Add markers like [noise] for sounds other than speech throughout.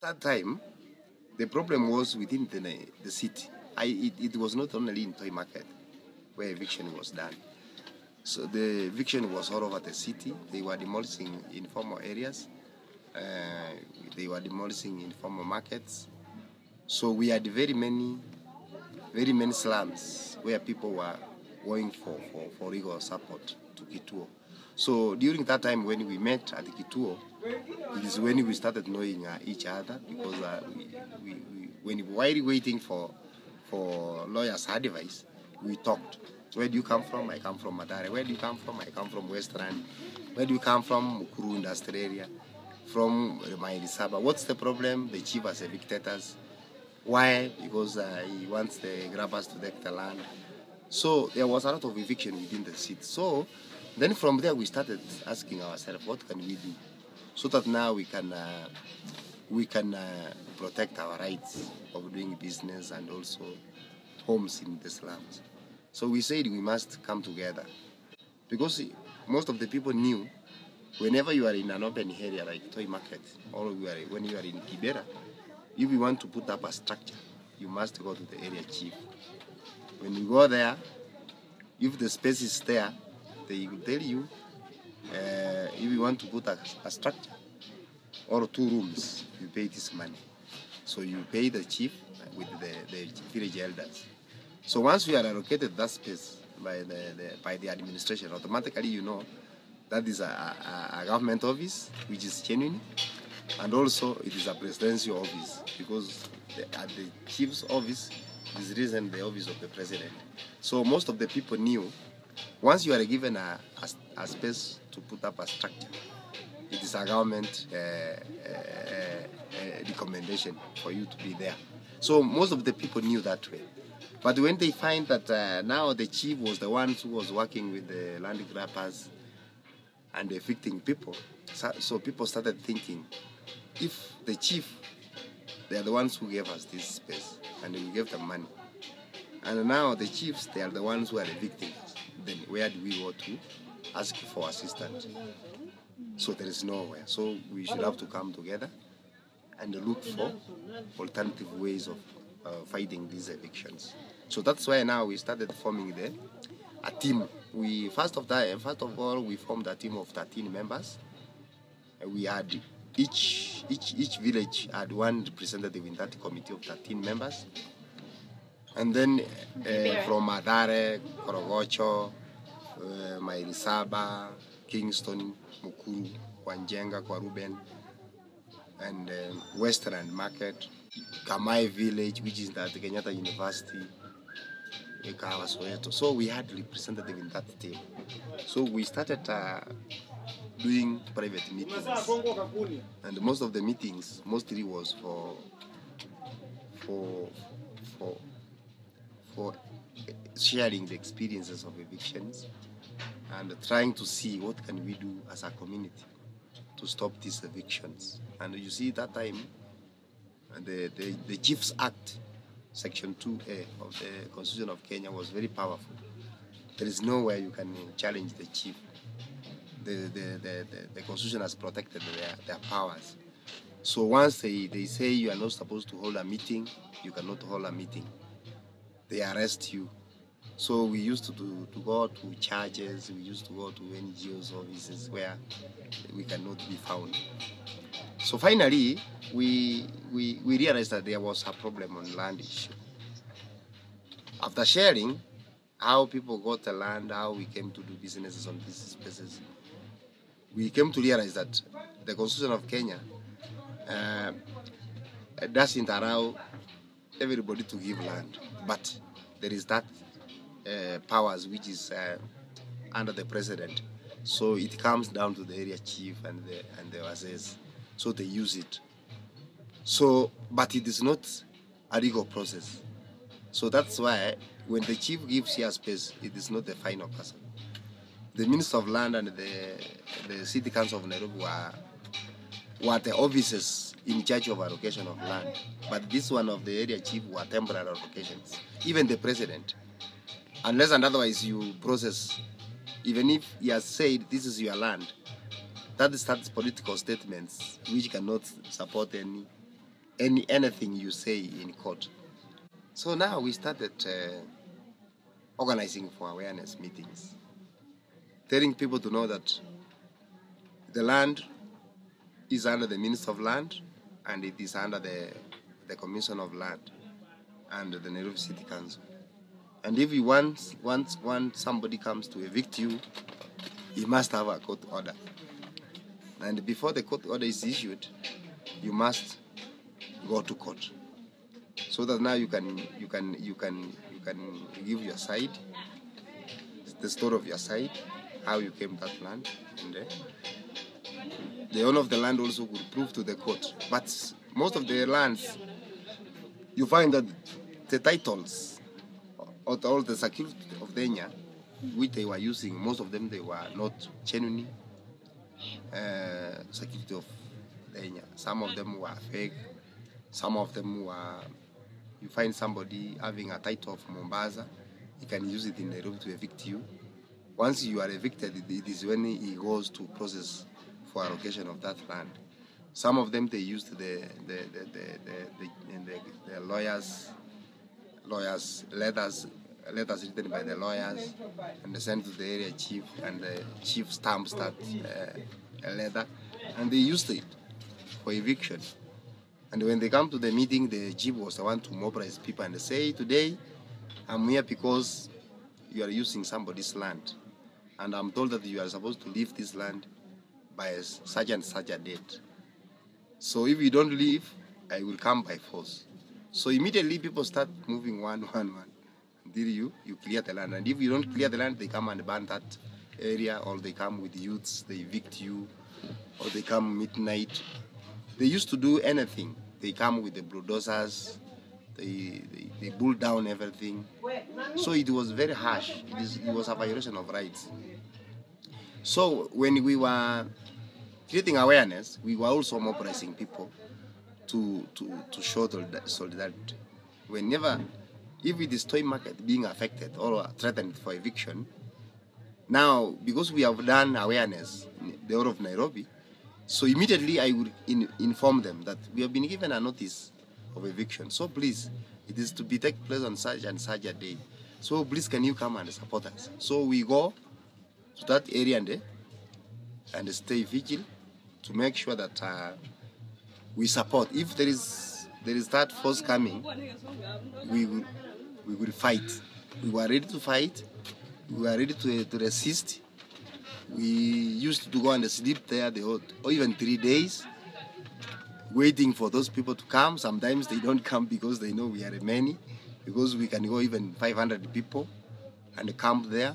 That time, the problem was within the, the city. I, it, it was not only in Toi Market where eviction was done. So the eviction was all over the city. They were demolishing informal areas. Uh, they were demolishing informal markets. So we had very many, very many slums where people were going for, for, for legal support to Kituo. So during that time when we met at Kituo, it is when we started knowing uh, each other because uh, we, we, we, when while waiting for for lawyers' advice, we talked. Where do you come from? I come from Mathare. Where do you come from? I come from Western. Where do you come from? Mukuru Industrial Area. From Maili Saba. What's the problem? The chief has evicted us. Why? Because uh, he wants the grabbers to take the land. So there was a lot of eviction within the city. So then from there we started asking ourselves, what can we do? So that now we can uh, we can uh, protect our rights of doing business and also homes in the slums. So we said we must come together because most of the people knew whenever you are in an open area like Toi market or you are, when you are in Kibera, if you want to put up a structure, you must go to the area chief. When you go there, if the space is there, they will tell you uh, if you want to put a, a structure or two rooms, you pay this money. So you pay the chief with the, the village elders. So once you are allocated that space by the, the by the administration, automatically you know that is a, a, a government office which is genuine, and also it is a presidential office because the, at the chief's office is written the office of the president. So most of the people knew once you are given a, a, a space to put up a structure, it is a government uh, uh, uh, recommendation for you to be there. So most of the people knew that way. But when they find that uh, now the chief was the one who was working with the land grabbers and evicting people, so, so people started thinking, if the chief, they are the ones who gave us this space and we gave them money, and now the chiefs, they are the ones who are evicting then where do we go to ask for assistance? So there is nowhere. So we should have to come together and look for alternative ways of uh, fighting these evictions. So that's why now we started forming the a team. We first of that, first of all, we formed a team of 13 members. We had each each each village had one representative in that committee of 13 members. And then uh, from Mathare, Korogocho, uh, Maili Saba, Kingston, Mukuru, Wanjenga, Kwa Reuben, and um, Western Market, Kamai Village, which is at Kenyatta University, Kahawa Soweto. So we had representative in that team. So we started uh, doing private meetings, and most of the meetings mostly was for for for for sharing the experiences of evictions and trying to see what can we do as a community to stop these evictions. And you see that time, the, the, the Chiefs Act, Section 2A of the Constitution of Kenya was very powerful. There is nowhere you can challenge the chief. The, the, the, the, the Constitution has protected their, their powers. So once they, they say you are not supposed to hold a meeting, you cannot hold a meeting. They arrest you. So we used to, do, to go to churches, we used to go to NGOs offices where we cannot be found. So finally, we, we, we realized that there was a problem on land issue. After sharing how people got the land, how we came to do businesses on these spaces, we came to realize that the Constitution of Kenya uh, doesn't allow everybody to give land, but there is that uh, powers which is uh, under the president. So it comes down to the area chief and the and the wazes. So they use it. So, but it is not a legal process. So that's why when the chief gives a space, it is not the final person. The Minister of Land and the the City Council of Nairobi were were the officers in charge of allocation of land. But this one of the area chief were temporary allocations. Even the president unless and otherwise you process, even if he has said this is your land, that starts political statements which cannot support any any anything you say in court. So now we started uh, organizing for awareness meetings, telling people to know that the land is under the Minister of Land and it is under the, the Commission of Land and the Nairobi City Council. And if you want, once, want somebody comes to evict you, he must have a court order. And before the court order is issued, you must go to court. So that now you can you can you can you can give your side, the story of your side, how you came that land, and uh, the owner of the land also could prove to the court. But most of the lands, you find that the titles or all the security of tenure, which they were using, most of them they were not genuine uh, security of tenure. Some of them were fake. Some of them were. You find somebody having a title of Mombasa, he can use it in Nairobi to evict you. Once you are evicted, it is when he goes to process for allocation of that land. Some of them they used the the the the, the, the, lawyers lawyers letters letters written by the lawyers and sent to the area chief and the chief stamps that uh, letter and they used it for eviction. And when they come to the meeting, the chief was the one to mobilize people and say, today I'm here because you are using somebody's land. And I'm told that you are supposed to leave this land by such and such a date. So if you don't leave, I will come by force. So immediately people start moving one, [laughs] one, one. Until you, you clear the land. And if you don't clear the land, they come and burn that area, or they come with youths, they evict you, or they come midnight. They used to do anything. They come with the bulldozers, they, they, they pull down everything. So it was very harsh. It, is, it was a violation of rights. So when we were creating awareness, we were also mobilizing people to, to, to show solidarity. Whenever, if it is Toi market being affected or threatened for eviction, now because we have done awareness in the whole of Nairobi, so immediately I would in, inform them that we have been given a notice of eviction. So please, it is to be take place on such and such a day. So please can you come and support us? So we go to that area and, and stay vigilant to make sure that uh, we support. If there is there is that force coming, we will we will fight. We were ready to fight. We were ready to, to resist. We used to go and sleep there the whole, or even three days, waiting for those people to come. Sometimes they don't come because they know we are many, because we can go even 500 people and camp there.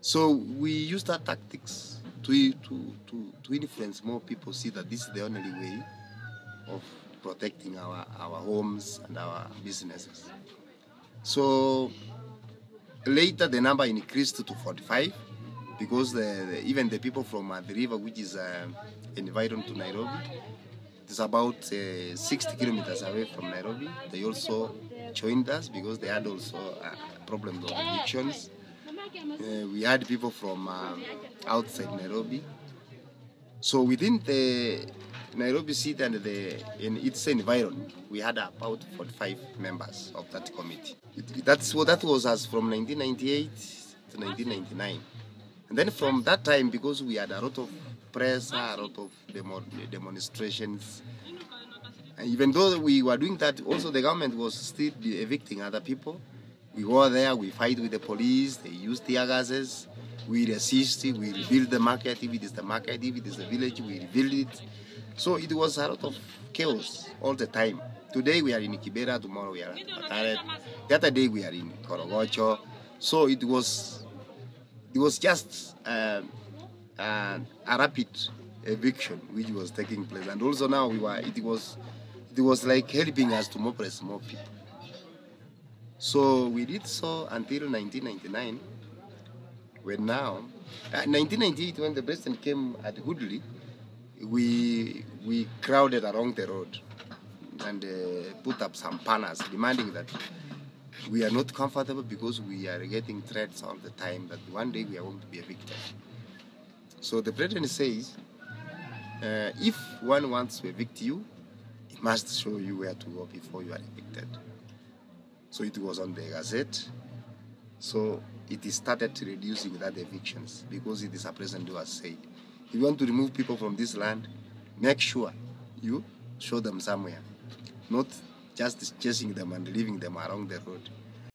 So we use that tactics to, to, to, to influence more people see that this is the only way of protecting our, our homes and our businesses. So later the number increased to 45 because the, the, even the people from the river, which is uh, environed to Nairobi, it's about uh, 60 kilometers away from Nairobi. They also joined us because they had also uh, problems of evictions. Uh, we had people from um, outside Nairobi. So within the Nairobi city and the in its environment, we had about 45 members of that committee. It, that's what that was as from 1998 to 1999. And then from that time, because we had a lot of press, a lot of demo, demonstrations, and even though we were doing that, also the government was still evicting other people. We go there, we fight with the police, they use tear gases, we resist, we rebuild the market. If it is the market, if it is the village, we rebuild it. So it was a lot of chaos all the time. Today we are in Kibera, tomorrow we are at Mathare, the other day we are in Korogocho. So it was it was just uh, a rapid eviction which was taking place, and also now we were it was it was like helping us to mobilize more people. So we did so until 1999, when now, uh, 1998 when the president came at Hoodley, we we crowded along the road and uh, put up some banners demanding that we are not comfortable because we are getting threats all the time that one day we are going to be evicted. So the president says, uh, if one wants to evict you, it must show you where to go before you are evicted. So it was on the Gazette. So it started reducing that evictions because it is a president who has said, if you want to remove people from this land, make sure you show them somewhere, not just chasing them and leaving them along the road.